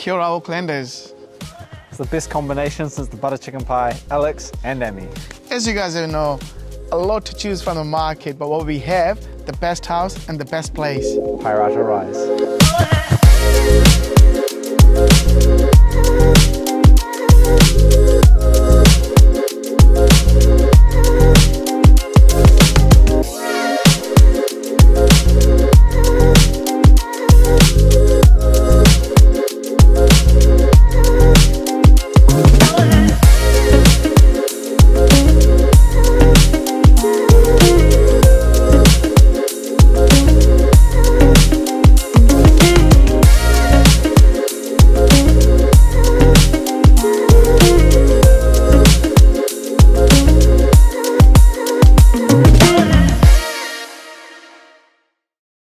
Here are Aucklanders. It's the best combination since the butter chicken pie, Alex and Ammy. As you guys know, a lot to choose from the market, but what we have, the best house and the best place. Paerata Rise. Oh,